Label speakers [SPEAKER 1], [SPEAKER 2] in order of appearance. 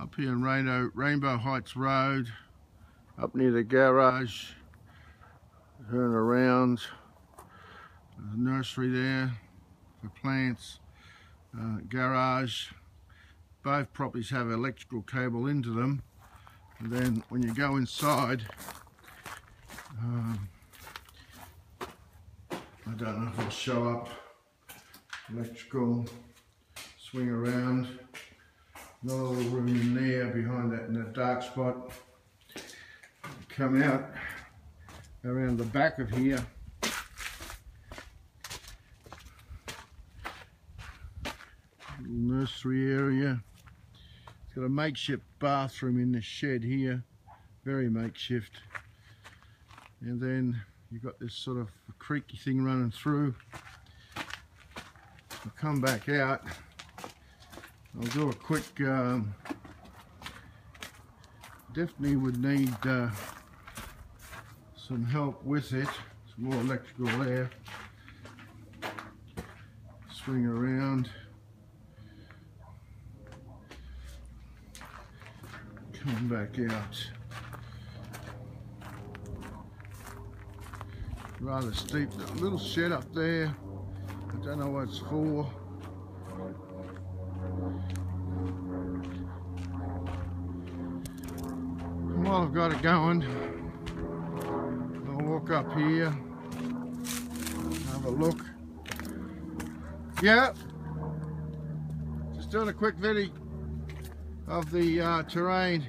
[SPEAKER 1] up here in Rainbow, Rainbow Heights Road, up near the garage. Turn around, nursery there for plants, uh, garage. Both properties have electrical cable into them. And then when you go inside, um, I don't know if it'll show up, electrical, swing around, little room in there behind that in that dark spot. Come out around the back of here. Nursery area. It's got a makeshift bathroom in the shed here, very makeshift. And then you've got this sort of creaky thing running through. I'll come back out. I'll do a quick, um, definitely would need uh, some help with it. Some more electrical there. Swing around. Come back out. Rather steep. A little shed up there. I don't know what it's for. While I've got it going, I'll walk up here, have a look. Yeah, just doing a quick video of the uh, terrain